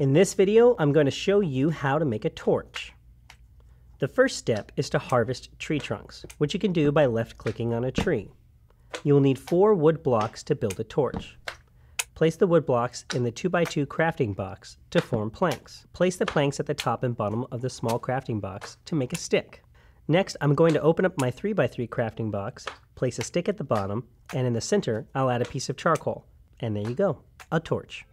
In this video, I'm going to show you how to make a torch. The first step is to harvest tree trunks, which you can do by left-clicking on a tree. You will need four wood blocks to build a torch. Place the wood blocks in the 2x2 crafting box to form planks. Place the planks at the top and bottom of the small crafting box to make a stick. Next, I'm going to open up my 3x3 crafting box, place a stick at the bottom, and in the center, I'll add a piece of charcoal. And there you go, a torch.